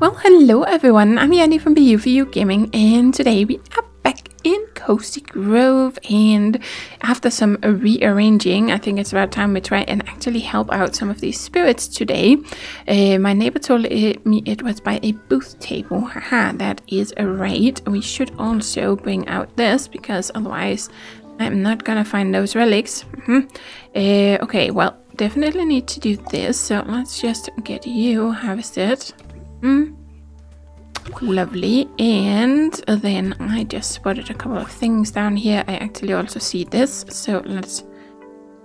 Well, hello everyone, I'm Yanni from BU4U Gaming and today we are back in Cozy Grove and after some rearranging, I think it's about time we try and actually help out some of these spirits today. Uh, my neighbor told me it was by a booth table, haha, that is right. We should also bring out this because otherwise I'm not gonna find those relics. Mm -hmm. uh, okay, well, definitely need to do this, so let's just get you harvested. Mm. Lovely. And then I just spotted a couple of things down here. I actually also see this. So let's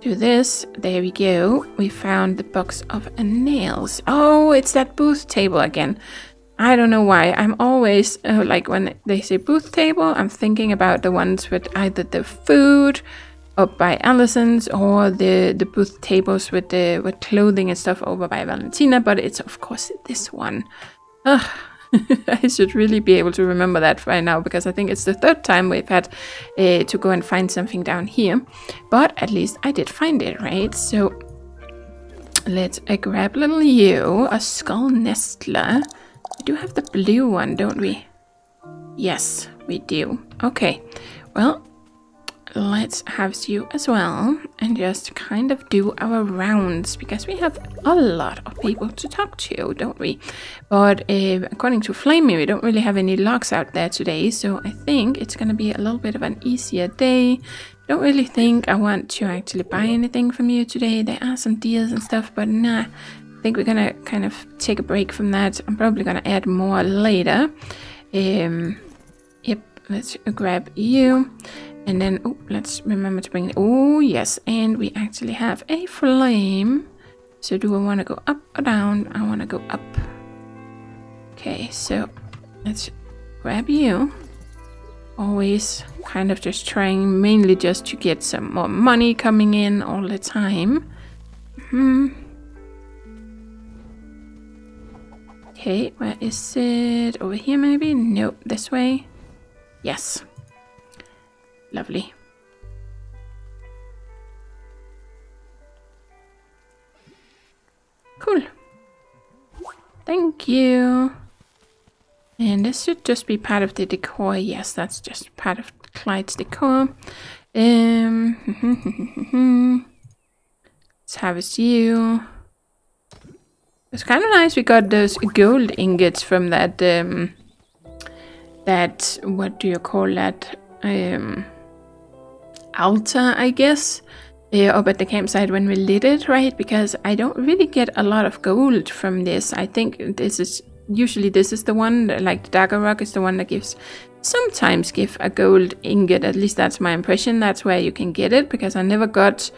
do this. There we go. We found the box of nails. Oh, it's that booth table again. I don't know why. I'm always uh, like when they say booth table, I'm thinking about the ones with either the food up by Allison's or the the booth tables with the with clothing and stuff over by Valentina. But it's of course this one. Ugh. I should really be able to remember that right now because I think it's the third time we've had uh, to go and find something down here. But at least I did find it, right? So let's uh, grab little you, a skull nestler. We do have the blue one, don't we? Yes, we do. Okay, well, let's have you as well and just kind of do our rounds because we have a lot of people to talk to, don't we? But uh, according to Flamey, we don't really have any logs out there today, so I think it's gonna be a little bit of an easier day. Don't really think I want to actually buy anything from you today. There are some deals and stuff, but nah. I think we're gonna kind of take a break from that. I'm probably gonna add more later. Um, yep, let's grab you. And then, oh, let's remember to bring, it. oh yes, and we actually have a flame. So do I want to go up or down? I want to go up. Okay, so let's grab you. Always kind of just trying mainly just to get some more money coming in all the time. Hmm. Okay, where is it? Over here maybe? Nope, this way. Yes. Lovely. Cool. Thank you. And this should just be part of the decor. Yes, that's just part of Clyde's decor. Um, let's have a you. It's kind of nice we got those gold ingots from that, um, that, what do you call that? Um, altar, I guess, eh, up at the campsite when we lit it, right? Because I don't really get a lot of gold from this. I think this is usually this is the one like the dagger rock is the one that gives sometimes give a gold ingot. At least that's my impression. That's where you can get it because I never got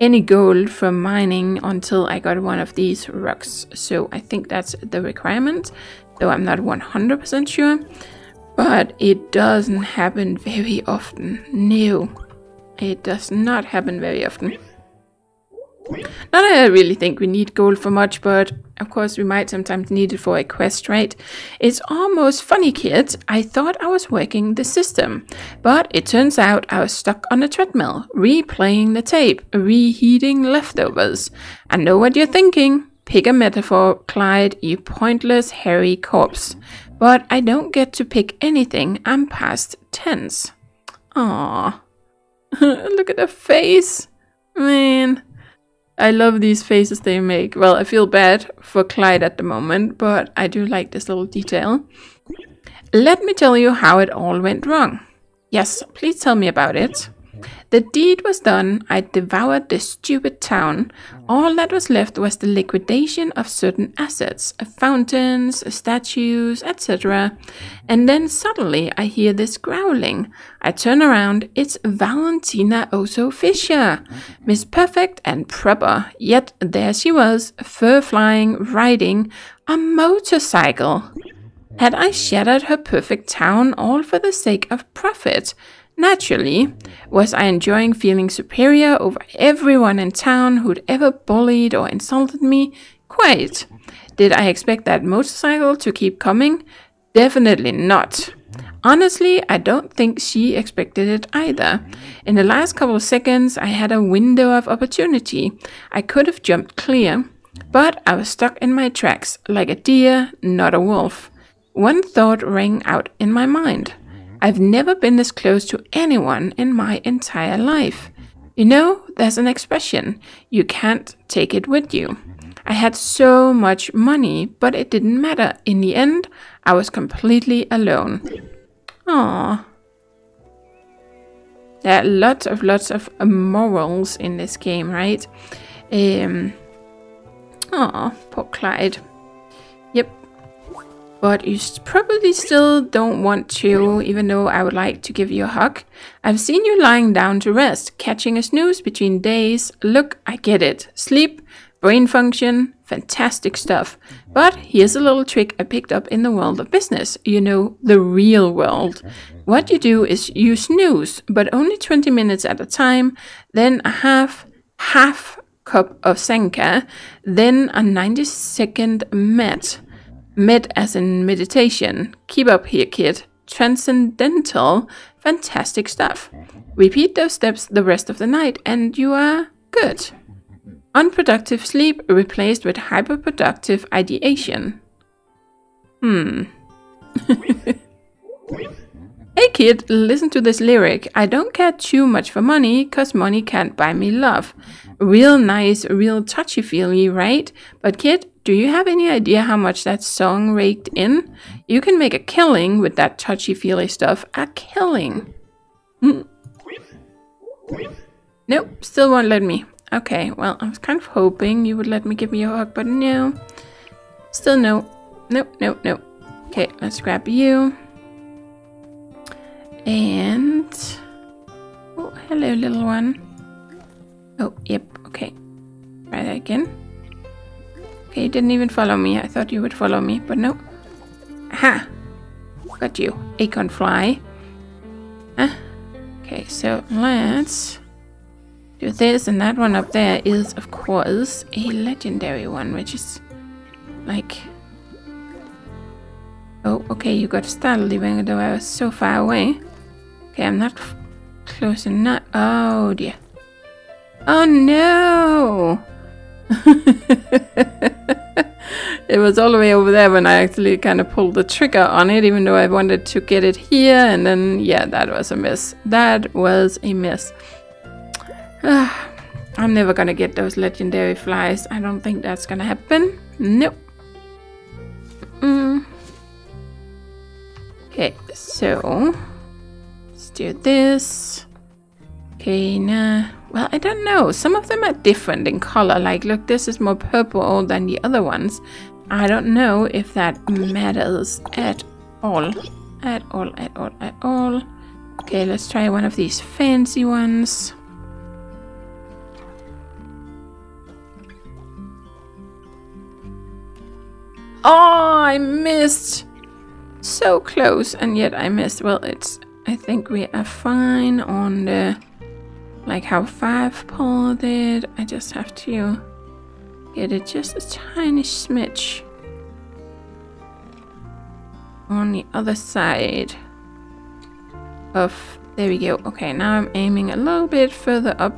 any gold from mining until I got one of these rocks. So I think that's the requirement, though I'm not 100% sure. But it doesn't happen very often. No. It does not happen very often. Not that I really think we need gold for much, but of course we might sometimes need it for a quest, right? It's almost funny, kids. I thought I was working the system, but it turns out I was stuck on a treadmill, replaying the tape, reheating leftovers. I know what you're thinking. Pick a metaphor, Clyde, you pointless, hairy corpse. But I don't get to pick anything. I'm past tense. Aww. Look at the face. Man. I love these faces they make. Well, I feel bad for Clyde at the moment, but I do like this little detail. Let me tell you how it all went wrong. Yes, please tell me about it. The deed was done, I devoured the stupid town. All that was left was the liquidation of certain assets, uh, fountains, uh, statues, etc. And then suddenly I hear this growling. I turn around, it's Valentina Oso Fisher, Miss Perfect and proper. Yet there she was, fur flying, riding a motorcycle. Had I shattered her perfect town all for the sake of profit? Naturally, was I enjoying feeling superior over everyone in town who'd ever bullied or insulted me? Quite. Did I expect that motorcycle to keep coming? Definitely not. Honestly, I don't think she expected it either. In the last couple of seconds, I had a window of opportunity. I could have jumped clear. But I was stuck in my tracks, like a deer, not a wolf. One thought rang out in my mind. I've never been this close to anyone in my entire life. You know, there's an expression you can't take it with you. I had so much money, but it didn't matter. In the end, I was completely alone. Aww. There are lots of lots of morals in this game, right? Um. Aw, poor Clyde. But you probably still don't want to, even though I would like to give you a hug. I've seen you lying down to rest, catching a snooze between days. Look, I get it. Sleep, brain function, fantastic stuff. But here's a little trick I picked up in the world of business. You know, the real world. What you do is you snooze, but only 20 minutes at a time, then a half, half cup of Sanka, then a 90 second med. Med as in meditation. Keep up here, kid. Transcendental, fantastic stuff. Repeat those steps the rest of the night and you are good. Unproductive sleep replaced with hyperproductive ideation. Hmm. hey kid, listen to this lyric. I don't care too much for money, cause money can't buy me love. Real nice, real touchy feely, right? But kid, do you have any idea how much that song raked in? You can make a killing with that touchy feely stuff. A killing. Mm. Nope, still won't let me. Okay, well, I was kind of hoping you would let me give me a hug, but no. Still no. Nope, nope, nope. Okay, let's grab you. And... Oh, hello, little one. Oh, yep, okay. Try that again. Okay, you didn't even follow me. I thought you would follow me, but no. Aha! Got you. Acorn fly. Huh? Okay, so let's do this. And that one up there is, of course, a legendary one, which is like... Oh, okay, you got startled even though I was so far away. Okay, I'm not close enough. Oh, dear. Oh, no! it was all the way over there when I actually kind of pulled the trigger on it, even though I wanted to get it here. And then, yeah, that was a miss. That was a miss. I'm never gonna get those legendary flies. I don't think that's gonna happen. Nope. Mm. Okay, so let's do this. Okay, nah. Well, I don't know. Some of them are different in color. Like, look, this is more purple than the other ones. I don't know if that matters at all. At all, at all, at all. Okay, let's try one of these fancy ones. Oh, I missed! So close, and yet I missed. Well, it's... I think we are fine on the... Like how 5 pulled it. I just have to get it just a tiny smidge. On the other side of... There we go. Okay, now I'm aiming a little bit further up.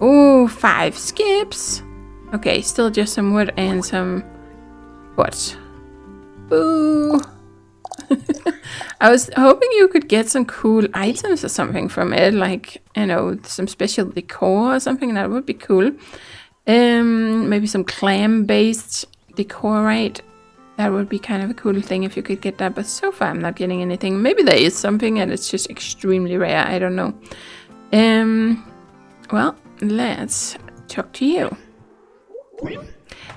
Oh, five skips! Okay, still just some wood and some what? Boo! I was hoping you could get some cool items or something from it, like, you know, some special decor or something, that would be cool. Um, maybe some clam-based decor, right? That would be kind of a cool thing if you could get that, but so far I'm not getting anything. Maybe there is something and it's just extremely rare, I don't know. Um, well, let's talk to you.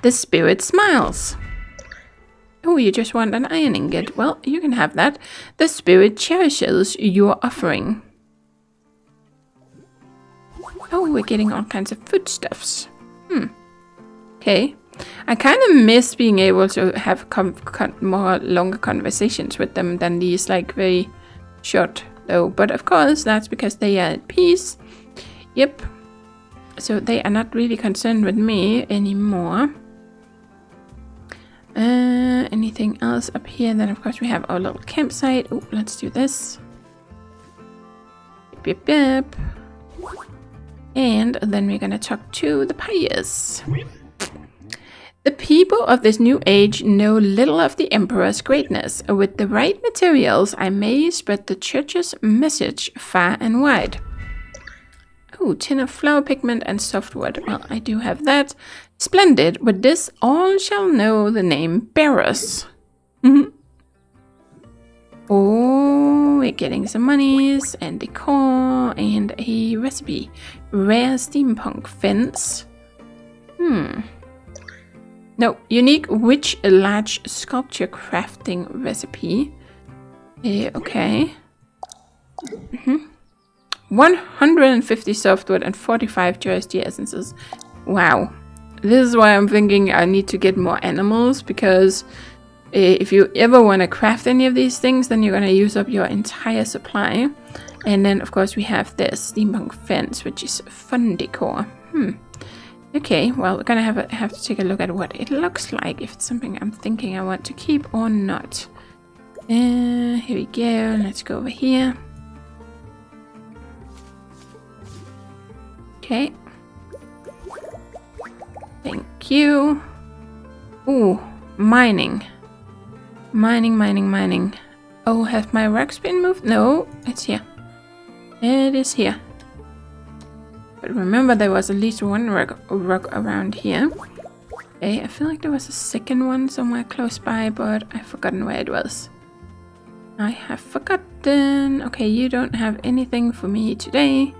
The spirit smiles. Oh, you just want an iron ingot. Well, you can have that. The spirit cherishes your offering. Oh, we're getting all kinds of foodstuffs. Hmm. Okay. I kind of miss being able to have more longer conversations with them than these, like, very short, though. But of course, that's because they are at peace. Yep. So they are not really concerned with me anymore. Uh, anything else up here? Then of course we have our little campsite. Oh, let's do this. And then we're gonna talk to the pyres. The people of this new age know little of the Emperor's greatness. With the right materials, I may spread the church's message far and wide. Oh, tin of flower pigment and softwood. Well, I do have that. Splendid. With this, all shall know the name Barros. Mm-hmm. oh, we're getting some monies and decor and a recipe. Rare steampunk fence. Hmm. No, unique witch large sculpture crafting recipe. Uh, okay. Mm -hmm. 150 softwood and 45 GSG essences. Wow. This is why I'm thinking I need to get more animals because uh, if you ever want to craft any of these things, then you're going to use up your entire supply. And then, of course, we have this steampunk fence, which is fun decor. Hmm. Okay, well, we're gonna have, a, have to take a look at what it looks like, if it's something I'm thinking I want to keep or not. Uh, here we go, let's go over here. Okay. Thank you. Ooh, mining. Mining, mining, mining. Oh, have my rocks been moved? No, it's here. It is here. But remember there was at least one rock around here. Okay, I feel like there was a second one somewhere close by, but I've forgotten where it was. I have forgotten. Okay, you don't have anything for me today.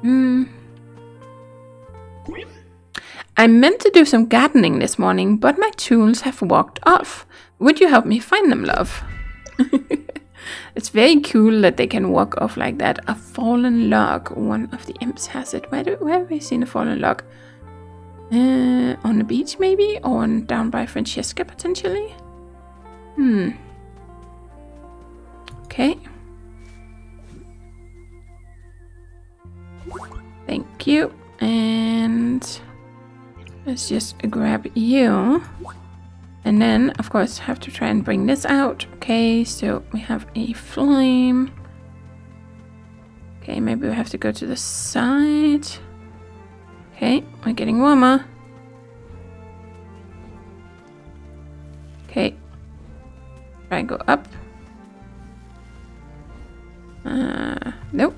Hmm. I meant to do some gardening this morning, but my tools have walked off. Would you help me find them, love? It's very cool that they can walk off like that. A fallen log. One of the imps has it. Where, do, where have we seen a fallen log? Uh, on the beach maybe? Or on, down by Francesca potentially? Hmm. Okay. Thank you. And let's just grab you. And then, of course, have to try and bring this out. Okay, so we have a flame. Okay, maybe we have to go to the side. Okay, we're getting warmer. Okay. Try and go up. Uh, nope.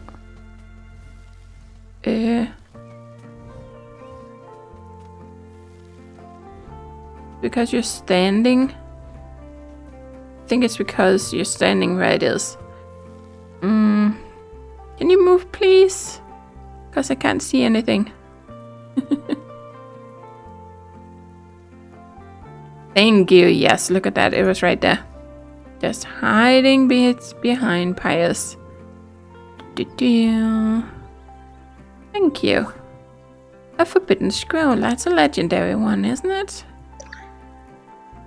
Because you're standing? I think it's because you're standing where it is. Mm. Can you move, please? Because I can't see anything. Thank you. Yes, look at that. It was right there. Just hiding behind Pius. Thank you. A forbidden scroll. That's a legendary one, isn't it?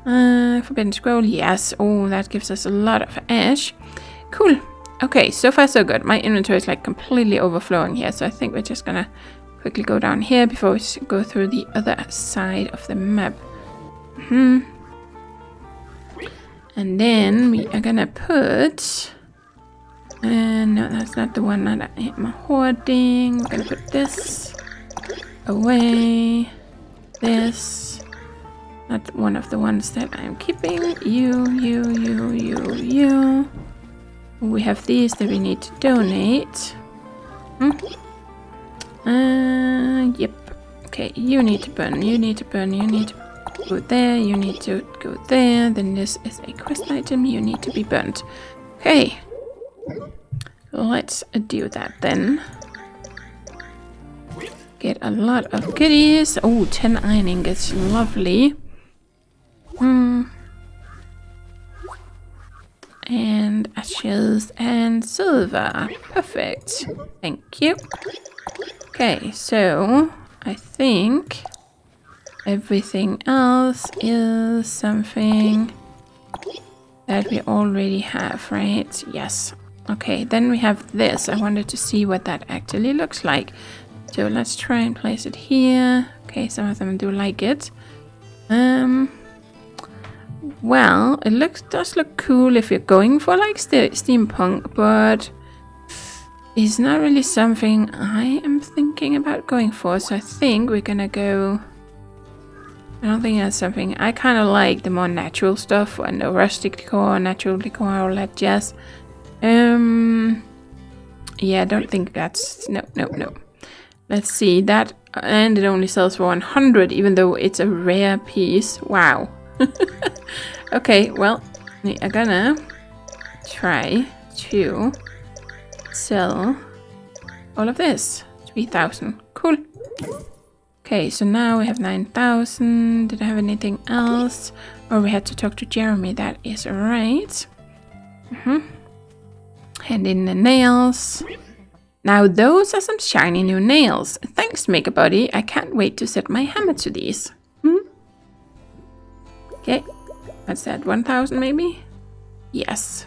Uh, forbidden scroll, yes. Oh, that gives us a lot of ash. Cool. Okay, so far so good. My inventory is like completely overflowing here, so I think we're just gonna quickly go down here before we go through the other side of the map. hmm. And then we are gonna put... Uh, no, that's not the one that I am hoarding. We're gonna put this away. This not one of the ones that I'm keeping. You, you, you, you, you. We have these that we need to donate. Hmm? Uh, yep. Okay, you need to burn, you need to burn, you need to go there, you need to go there. Then this is a quest item, you need to be burnt. Okay. Let's do that then. Get a lot of goodies. Oh, 10 iron ingots, lovely. Hmm. And ashes and silver. Perfect. Thank you. Okay, so I think everything else is something that we already have, right? Yes. Okay, then we have this. I wanted to see what that actually looks like. So let's try and place it here. Okay, some of them do like it. Um, well, it looks does look cool if you're going for like st steampunk, but it's not really something I am thinking about going for. So I think we're gonna go I don't think that's something I kind of like the more natural stuff and the rustic decor, natural decor, all that jazz. Um, yeah, I don't think that's no, no, no. Let's see that, and it only sells for 100, even though it's a rare piece. Wow. okay, well, I'm gonna try to sell all of this. 3,000. Cool. Okay, so now we have 9,000. Did I have anything else? Or we had to talk to Jeremy. That is right. Mm -hmm. Hand in the nails. Now those are some shiny new nails. Thanks, Maker Buddy. I can't wait to set my hammer to these. Okay, what's that? 1,000 maybe? Yes.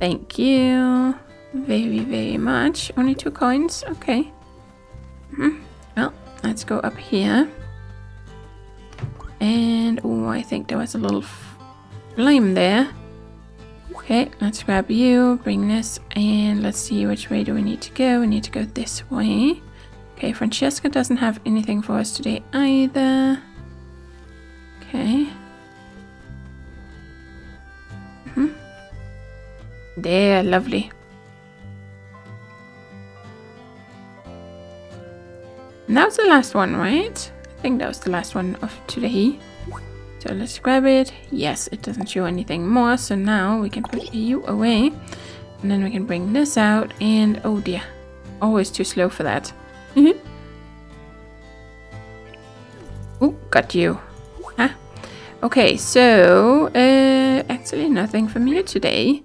Thank you very, very much. Only two coins? Okay. -hmm. Well, let's go up here. And, oh, I think there was a little flame there. Okay, let's grab you, bring this, and let's see which way do we need to go. We need to go this way. Okay, Francesca doesn't have anything for us today either. Okay. Mm -hmm. There, lovely. And that was the last one, right? I think that was the last one of today. So let's grab it. Yes, it doesn't show anything more. So now we can put you away. And then we can bring this out. And oh dear. Always too slow for that. oh, got you. Okay, so uh, actually nothing from you today.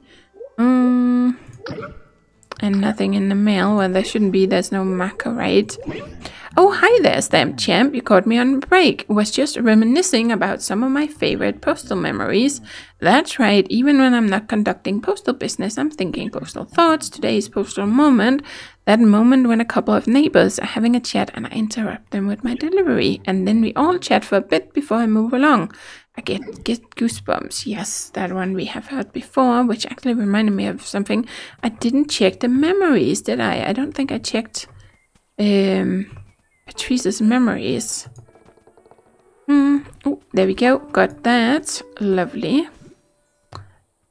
Um, and nothing in the mail. Well, there shouldn't be. There's no maca, right? Oh, hi there, Stamp Champ. You caught me on break. Was just reminiscing about some of my favorite postal memories. That's right, even when I'm not conducting postal business, I'm thinking postal thoughts. Today's postal moment. That moment when a couple of neighbors are having a chat and I interrupt them with my delivery. And then we all chat for a bit before I move along. I get, get goosebumps. Yes, that one we have heard before, which actually reminded me of something. I didn't check the memories, did I? I don't think I checked. Um, Patrice's memories. Hmm. Oh, there we go. Got that. Lovely.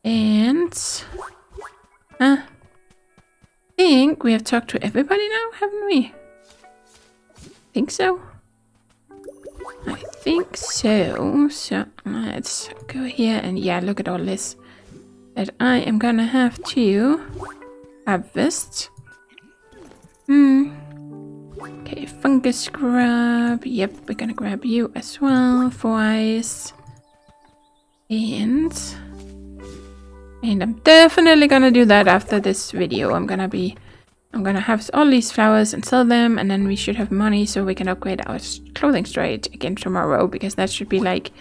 And uh, I think we have talked to everybody now, haven't we? Think so. I think so. So let's go here and yeah, look at all this that I am gonna have to harvest. Hmm. Okay, fungus grab. Yep, we're gonna grab you as well for ice. And... And I'm definitely gonna do that after this video. I'm gonna be... I'm gonna have all these flowers and sell them and then we should have money so we can upgrade our clothing straight again tomorrow because that should be like,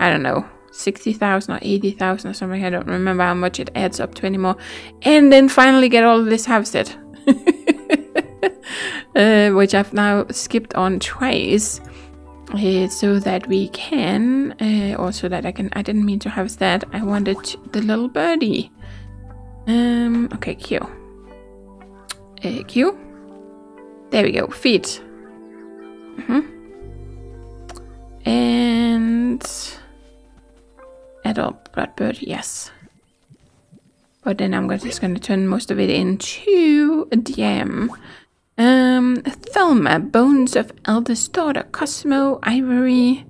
I don't know, 60,000 or 80,000 or something. I don't remember how much it adds up to anymore. And then finally get all this harvested. uh, which I've now skipped on twice. Uh, so that we can, uh, or so that I can, I didn't mean to have that, I wanted the little birdie. Um, okay, Q. Uh, Q. There we go, feet. Mm -hmm. And adult bloodbird, yes. But then I'm just going to turn most of it into a DM. Um, Thelma, Bones of Eldest Daughter, Cosmo, Ivory,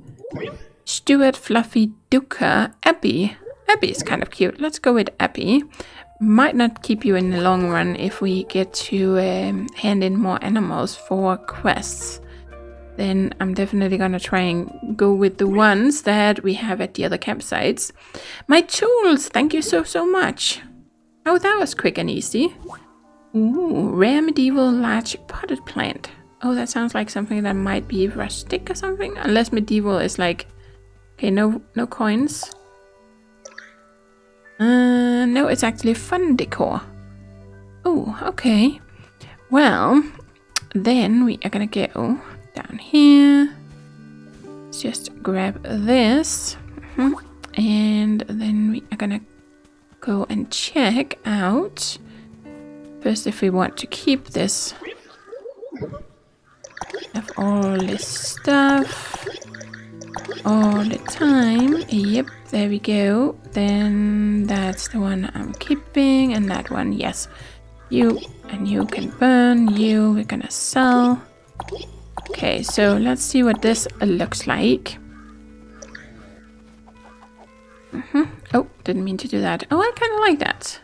Stuart, Fluffy, Duca, Abby. Abby is kind of cute. Let's go with Abby. Might not keep you in the long run if we get to um, hand in more animals for quests. Then I'm definitely gonna try and go with the ones that we have at the other campsites. My tools, thank you so, so much. Oh, that was quick and easy. Ooh, rare medieval large potted plant. Oh, that sounds like something that might be rustic or something. Unless medieval is like... Okay, no, no coins. Uh, no, it's actually fun decor. Oh, okay. Well, then we are gonna go down here. Let's just grab this. Mm -hmm. And then we are gonna go and check out first if we want to keep this. Have all this stuff. All the time. Yep, there we go. Then that's the one I'm keeping, and that one, yes. You and you can burn. You, we're gonna sell. Okay, so let's see what this looks like. Mm -hmm. Oh, didn't mean to do that. Oh, I kind of like that.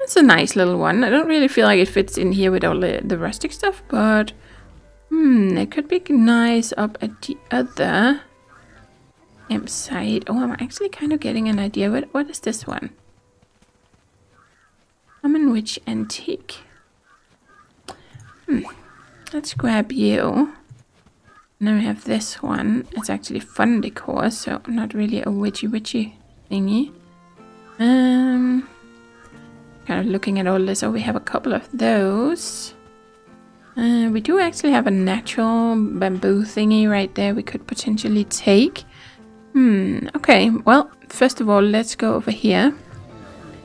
It's a nice little one. I don't really feel like it fits in here with all the, the rustic stuff, but hmm, it could be nice up at the other side. Oh, I'm actually kind of getting an idea. What, what is this one? Common Witch Antique. Hmm. Let's grab you. And then we have this one. It's actually fun decor, so not really a witchy witchy thingy. Um, kind of looking at all this. Oh, we have a couple of those. Uh, we do actually have a natural bamboo thingy right there we could potentially take. Hmm, okay. Well, first of all, let's go over here.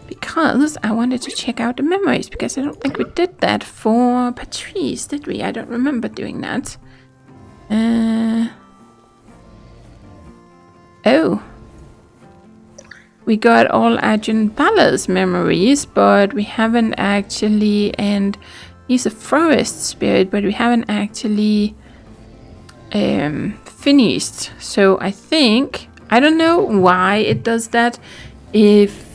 Because I wanted to check out the memories, because I don't think we did that for Patrice, did we? I don't remember doing that. Uh, oh. We got all Agent Balor's memories, but we haven't actually, and he's a forest spirit, but we haven't actually um, finished. So I think, I don't know why it does that, if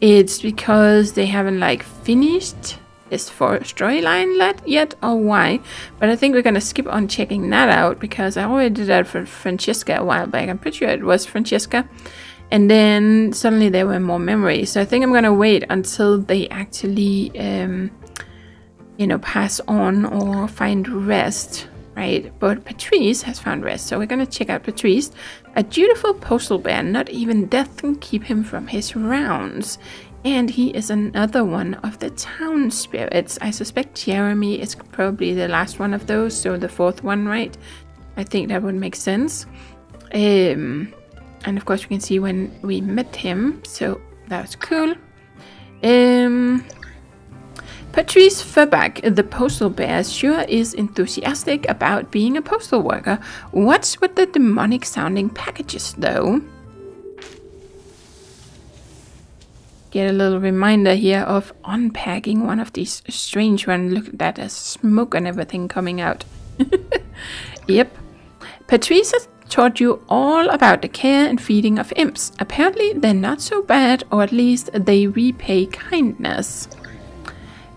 it's because they haven't like finished this for storyline yet or why. But I think we're gonna skip on checking that out because I already did that for Francesca a while back. I'm pretty sure it was Francesca. And then suddenly there were more memories. So I think I'm gonna wait until they actually, um, you know, pass on or find rest, right? But Patrice has found rest. So we're gonna check out Patrice. A dutiful postal bear, not even death can keep him from his rounds. And he is another one of the town spirits. I suspect Jeremy is probably the last one of those, so the fourth one, right? I think that would make sense. Um, and of course, we can see when we met him, so that was cool. Um, Patrice Furback, the postal bear, sure is enthusiastic about being a postal worker. What's with the demonic sounding packages, though? get a little reminder here of unpacking one of these strange ones. Look at that, there's smoke and everything coming out. yep. Patrice has taught you all about the care and feeding of imps. Apparently they're not so bad, or at least they repay kindness.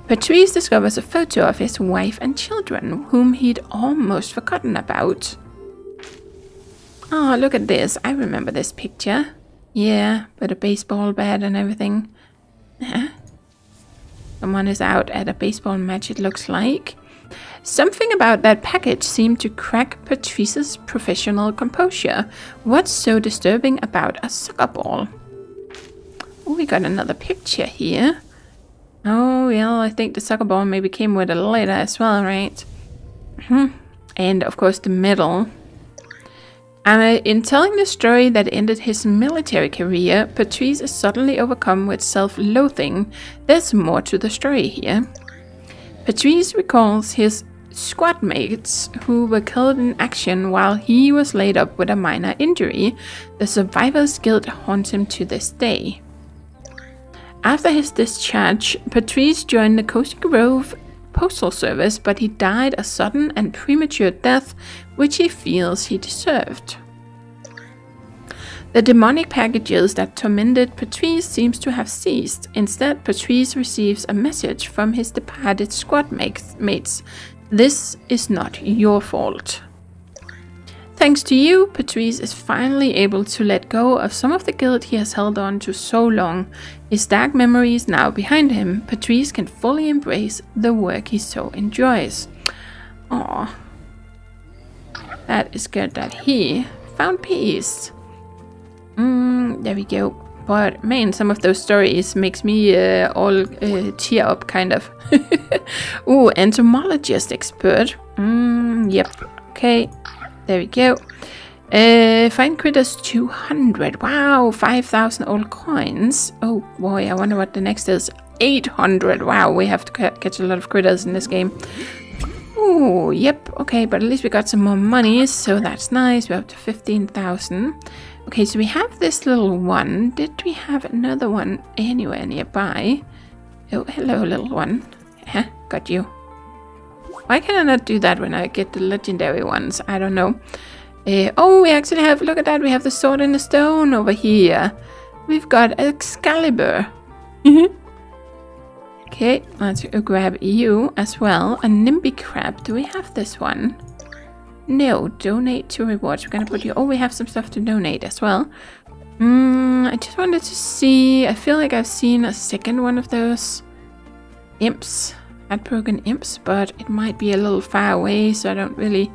Patrice discovers a photo of his wife and children, whom he'd almost forgotten about. Oh, look at this. I remember this picture. Yeah, with a baseball bat and everything. Someone is out at a baseball match, it looks like. Something about that package seemed to crack Patrice's professional composure. What's so disturbing about a soccer ball? We got another picture here. Oh, well, I think the soccer ball maybe came with it later as well, right? Hmm. And, of course, the medal. And in telling the story that ended his military career, Patrice is suddenly overcome with self-loathing. There's more to the story here. Patrice recalls his squad mates who were killed in action while he was laid up with a minor injury. The survivor's guilt haunts him to this day. After his discharge, Patrice joined the Cozy Grove Postal Service, but he died a sudden and premature death, which he feels he deserved. The demonic packages that tormented Patrice seems to have ceased. Instead, Patrice receives a message from his departed squad mates. This is not your fault. Thanks to you, Patrice is finally able to let go of some of the guilt he has held on to so long. His dark memories now behind him, Patrice can fully embrace the work he so enjoys. Aww. That is good that he found peace. Mm, there we go. But man, some of those stories makes me uh, all uh, tear up, kind of. Ooh, entomologist expert. Mm, yep. Okay, there we go. Uh, find critters 200. Wow, 5,000 old coins. Oh boy, I wonder what the next is. 800. Wow, we have to catch a lot of critters in this game. Oh, yep. Okay, but at least we got some more money, so that's nice. We're up to 15,000. Okay, so we have this little one. Did we have another one anywhere nearby? Oh, hello, little one. Got you. Why can I not do that when I get the legendary ones? I don't know. Uh, oh, we actually have, look at that, we have the sword in the stone over here. We've got Excalibur. okay, let's grab you as well. A Nimby Crab, do we have this one? No, donate to rewards. We're gonna put you, oh, we have some stuff to donate as well. Mm, I just wanted to see, I feel like I've seen a second one of those imps broken imps, but it might be a little far away, so I don't really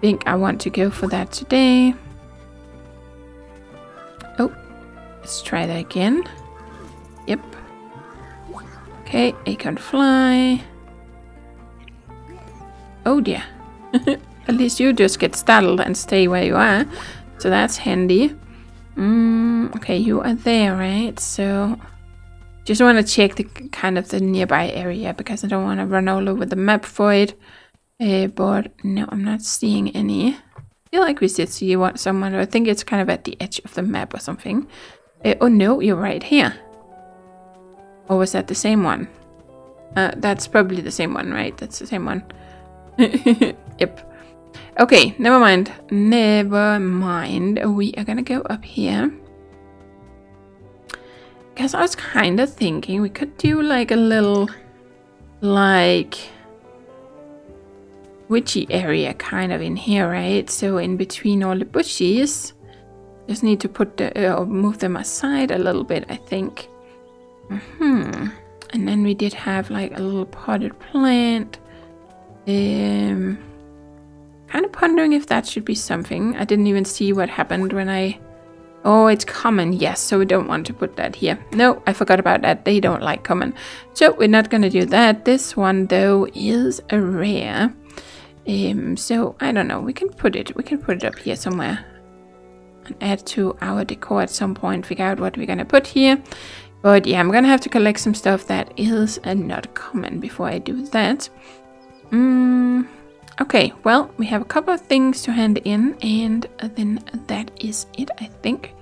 think I want to go for that today. Oh, let's try that again. Yep. Okay, can fly. Oh dear. At least you just get startled and stay where you are. So that's handy. Mm, okay, you are there, right? So just want to check the kind of the nearby area because I don't want to run all over the map for it. Uh, but no, I'm not seeing any. I feel like we did see one, someone. I think it's kind of at the edge of the map or something. Uh, oh no, you're right here. Or was that the same one? Uh, that's probably the same one, right? That's the same one. yep. Okay, never mind. Never mind. We are gonna go up here. Because I was kind of thinking we could do like a little, like, witchy area kind of in here, right? So in between all the bushes, just need to put the, uh, move them aside a little bit, I think. Mm hmm And then we did have like a little potted plant. Um, kind of pondering if that should be something. I didn't even see what happened when I Oh, it's common. Yes, so we don't want to put that here. No, I forgot about that. They don't like common. So we're not to do that. This one, though, is a rare. Um, so, I don't know. We can put it. We can put it up here somewhere. And add to our decor at some point. Figure out what we're to put here. But yeah, I'm to have to collect some stuff that is uh, not common before I do that. Mm, Okay, well, we have a couple of things to hand in, and then that is it, I think.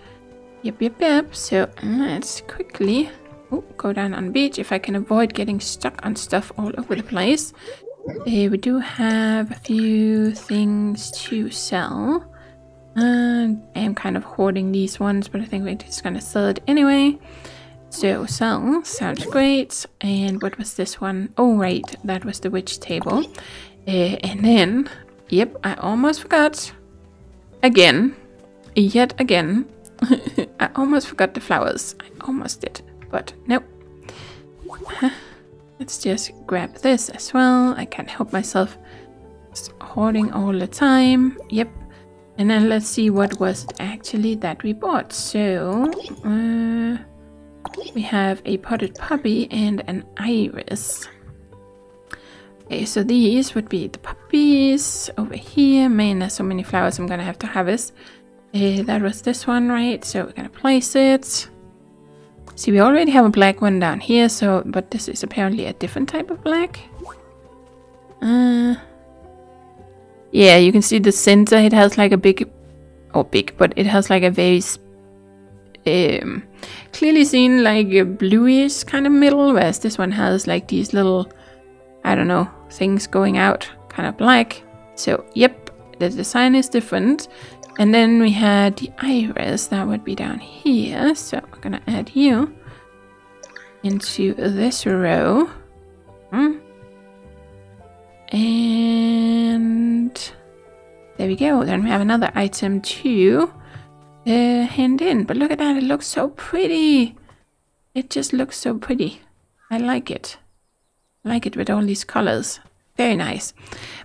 Yep, yep, yep. So let's quickly oh, go down on beach if I can avoid getting stuck on stuff all over the place. Uh, we do have a few things to sell. Uh, I am kind of hoarding these ones, but I think we're just gonna sell it anyway. So sell, sounds great. And what was this one? Oh, right, that was the witch table. Uh, and then, yep, I almost forgot. Again. Yet again. I almost forgot the flowers. I almost did. But nope. Let's just grab this as well. I can't help myself. Hoarding all the time. Yep. And then let's see what was actually that we bought. So, uh, we have a potted puppy and an iris. Okay, so these would be the puppies over here. Man, there's so many flowers I'm gonna have to harvest. Uh, that was this one, right? So we're gonna place it. See, we already have a black one down here, so but this is apparently a different type of black. Uh, yeah, you can see the center. It has like a big, or big, but it has like a very um, clearly seen like a bluish kind of middle, whereas this one has like these little, I don't know, things going out kind of black. So, yep, the design is different. And then we had the iris, that would be down here. So I'm gonna add you into this row. Hmm. And there we go. Then we have another item to uh, hand in. But look at that, it looks so pretty. It just looks so pretty. I like it like it with all these colors. Very nice.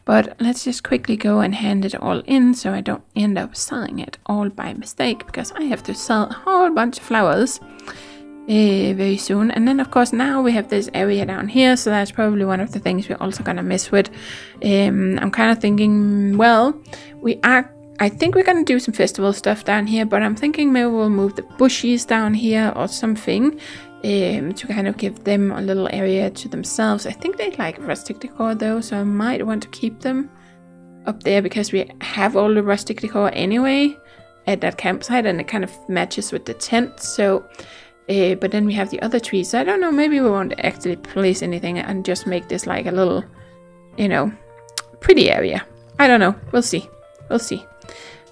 But let's just quickly go and hand it all in so I don't end up selling it all by mistake because I have to sell a whole bunch of flowers uh, very soon. And then of course now we have this area down here so that's probably one of the things we're also gonna mess with. Um, I'm kind of thinking, well, we are I think we're gonna do some festival stuff down here, but I'm thinking maybe we'll move the bushes down here or something. Um, to kind of give them a little area to themselves. I think they like rustic decor though, so I might want to keep them up there because we have all the rustic decor anyway at that campsite and it kind of matches with the tent. So, uh, but then we have the other trees. So I don't know, maybe we won't actually place anything and just make this like a little, you know, pretty area. I don't know. We'll see. We'll see.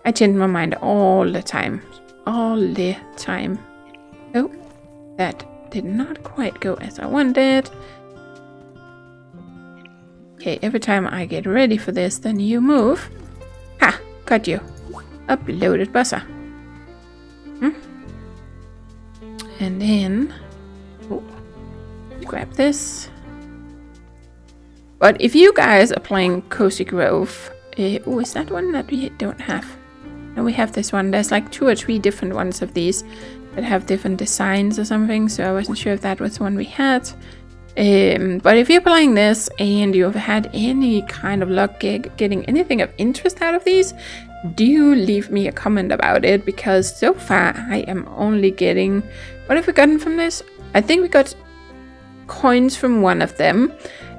I change my mind all the time. All the time. Oh, that did not quite go as I wanted. Okay, every time I get ready for this, then you move. Ha! Got you. Uploaded buzzer. Hmm? And then... Oh, grab this. But if you guys are playing Cozy Grove... Uh, oh, is that one that we don't have? No, we have this one. There's like two or three different ones of these that have different designs or something, so I wasn't sure if that was the one we had. Um, but if you're playing this and you've had any kind of luck get, getting anything of interest out of these, do leave me a comment about it because so far I am only getting. What have we gotten from this? I think we got coins from one of them.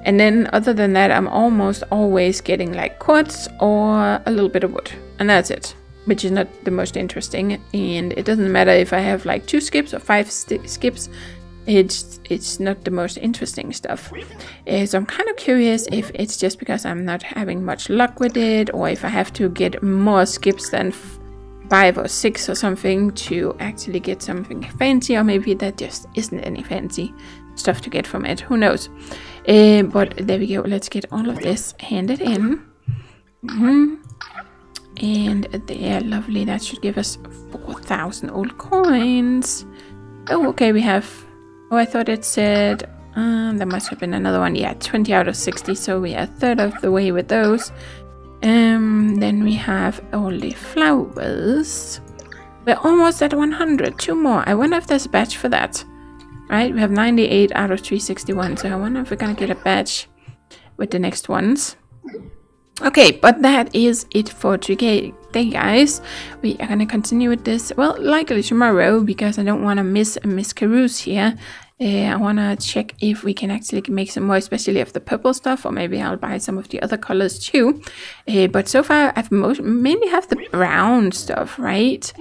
And then other than that, I'm almost always getting like quartz or a little bit of wood. And that's it, which is not the most interesting. And it doesn't matter if I have like two skips or five skips it's it's not the most interesting stuff. Uh, so I'm kind of curious if it's just because I'm not having much luck with it, or if I have to get more skips than five or six or something to actually get something fancy, or maybe that just isn't any fancy stuff to get from it. Who knows? Uh, but there we go. Let's get all of this handed in. Mm -hmm. And there, lovely. That should give us 4,000 old coins. Oh, okay, we have Oh, I thought it said... Um, there must have been another one. Yeah, 20 out of 60, so we are a third of the way with those. Um, then we have only flowers. We're almost at 100. Two more. I wonder if there's a badge for that. Right, we have 98 out of 361, so I wonder if we're gonna get a badge with the next ones. Okay, but that is it for today, guys. We are gonna continue with this, well, likely tomorrow, because I don't want to miss Miss Caruso here. Uh, I want to check if we can actually make some more, especially of the purple stuff, or maybe I'll buy some of the other colors too. Uh, but so far, I've most mainly have the brown stuff, right?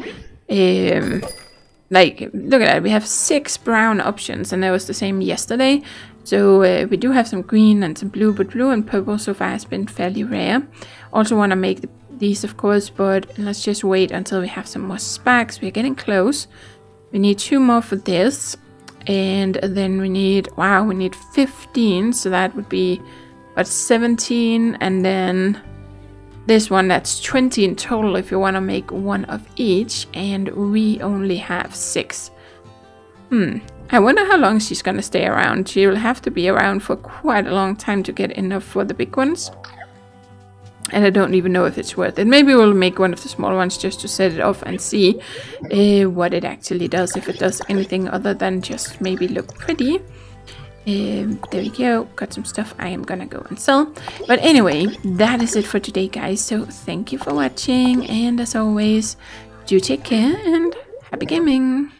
Um, like, look at that, we have six brown options, and that was the same yesterday. So uh, we do have some green and some blue, but blue and purple so far has been fairly rare. Also want to make the, these, of course, but let's just wait until we have some more sparks. We're getting close. We need two more for this. And then we need, wow, we need 15. So that would be, about 17. And then this one, that's 20 in total if you want to make one of each. And we only have six. Hmm, I wonder how long she's gonna stay around. She will have to be around for quite a long time to get enough for the big ones. And I don't even know if it's worth it. Maybe we'll make one of the small ones just to set it off and see uh, what it actually does. If it does anything other than just maybe look pretty. Um, there we go. Got some stuff I am gonna go and sell. But anyway, that is it for today, guys. So thank you for watching. And as always, do take care and happy gaming.